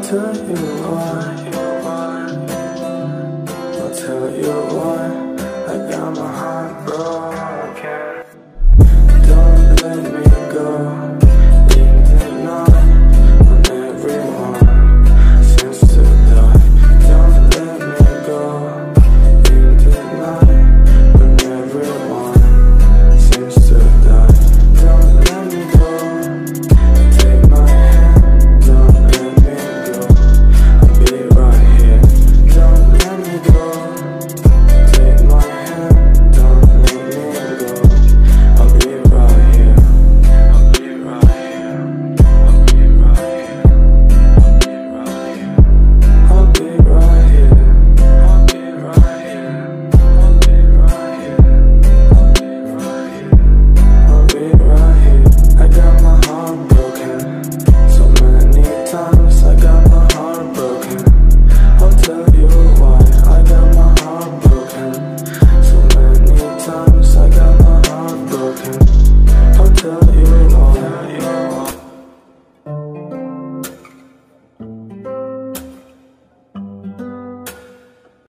turn you on.